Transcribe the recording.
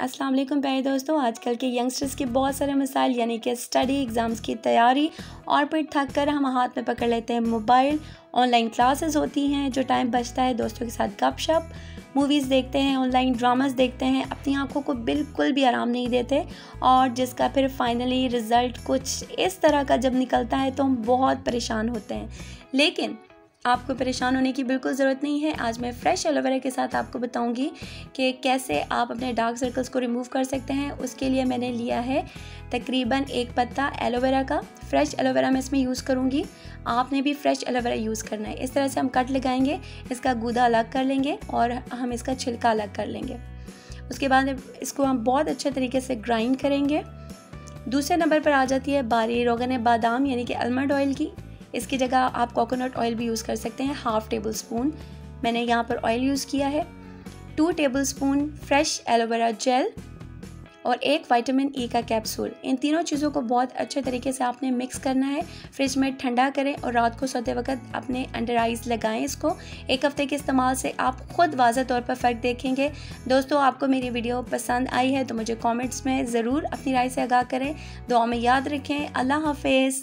अस्सलाम वालेकुम प्यारे दोस्तों। आजकल के यंगस्टर्स के बहुत सारे मसाइल, यानी कि स्टडी एग्ज़ाम्स की तैयारी और फिर थक कर हम हाथ में पकड़ लेते हैं मोबाइल ऑनलाइन क्लासेस होती हैं, जो टाइम बचता है, दोस्तों के साथ गपशप। मूवीज़ देखते हैं ऑनलाइन ड्रामास देखते हैं, अपनी आँखों को बिल्कुल भी आराम नहीं देते। और जिसका फिर फाइनली रिज़ल्ट कुछ इस तरह का जब निकलता है तो हम बहुत परेशान होते हैं। लेकिन आपको परेशान होने की बिल्कुल ज़रूरत नहीं है। आज मैं फ्रेश एलोवेरा के साथ आपको बताऊँगी कि कैसे आप अपने डार्क सर्कल्स को रिमूव कर सकते हैं। उसके लिए मैंने लिया है तकरीबन एक पत्ता एलोवेरा का। फ्रेश एलोवेरा मैं इसमें यूज़ करूँगी। आपने भी फ्रेश एलोवेरा यूज़ करना है। इस तरह से हम कट लगाएँगे, इसका गूदा अलग कर लेंगे और हम इसका छिलका अलग कर लेंगे। उसके बाद इसको हम बहुत अच्छे तरीके से ग्राइंड करेंगे। दूसरे नंबर पर आ जाती है बारी रोगन बादाम, यानी कि अलमंड ऑयल की। इसकी जगह आप कोकोनट ऑयल भी यूज़ कर सकते हैं हाफ़ टेबल स्पून मैंने यहाँ पर ऑयल यूज़ किया है। Two tablespoon fresh aloe vera gel और एक विटामिन ई का कैप्सूल इन तीनों चीज़ों को बहुत अच्छे तरीके से आपने मिक्स करना है। फ्रिज में ठंडा करें और रात को सोते वक्त अपने अंडर आइज़ लगाएँ इसको। एक हफ़्ते के इस्तेमाल से आप खुद वाजह तौर पर फ़र्क देखेंगे। दोस्तों, आपको मेरी वीडियो पसंद आई है तो मुझे कमेंट्स में ज़रूर अपनी राय से आगाह करें। दुआ में याद रखें। अल्लाह हाफिज़।